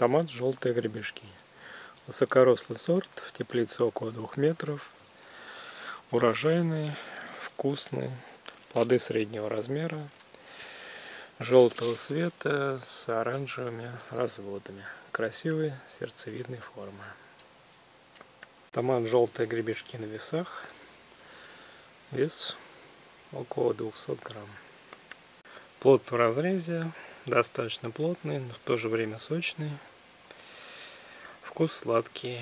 Томат желтые гребешки. Высокорослый сорт, в теплице около двух метров. Урожайный, вкусный, плоды среднего размера, желтого цвета с оранжевыми разводами. Красивой сердцевидной формы. Томат желтые гребешки на весах. Вес около 200 грамм. Плод в разрезе, достаточно плотный, но в то же время сочный. Вкус сладкий.